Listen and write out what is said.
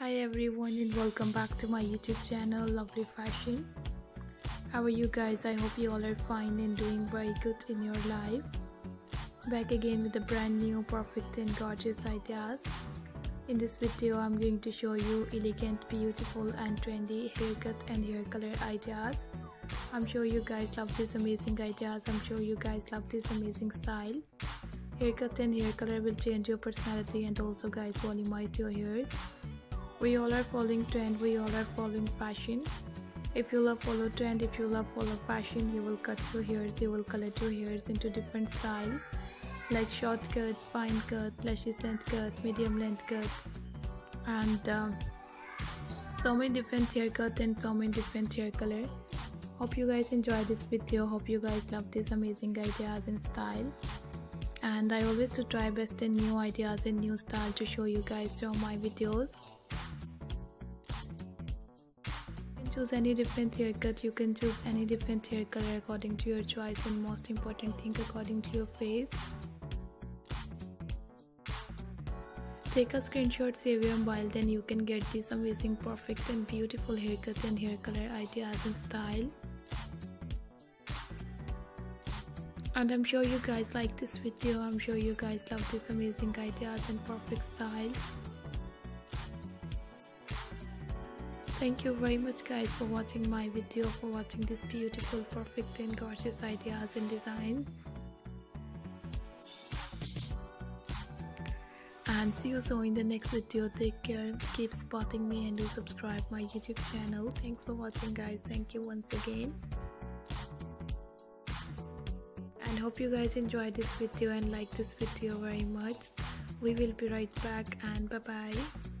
Hi everyone and welcome back to my YouTube channel Lovely Fashion. How are you guys? I hope you all are fine and doing very good in your life. Back again with a brand new perfect and gorgeous ideas. In this video I'm going to show you elegant, beautiful and trendy haircut and hair color ideas. I'm sure you guys love these amazing ideas. I'm sure you guys love this amazing style. Haircut and hair color will change your personality and also guys volumize your hairs we all are following trend we all are following fashion. If you love follow trend if you love follow fashion you will cut your hairs you will color your hairs into different style. Like short cut fine cut lashes length cut medium length cut. And um, so many different haircut and so many different hair color. Hope you guys enjoy this video. Hope you guys love these amazing ideas and style. And i always to try best and new ideas and new style to show you guys through my videos choose any different haircut. You can choose any different hair color according to your choice and most important thing according to your face. Take a screenshot save your mobile then you can get these amazing perfect and beautiful haircut and hair color ideas and style. And i'm sure you guys like this video. I'm sure you guys love this amazing ideas and perfect style Thank you very much guys for watching my video, for watching this beautiful, perfect and gorgeous ideas and designs. And see you soon in the next video. Take care, keep spotting me and do subscribe my YouTube channel. Thanks for watching guys. Thank you once again. And hope you guys enjoyed this video and like this video very much. We will be right back and bye bye.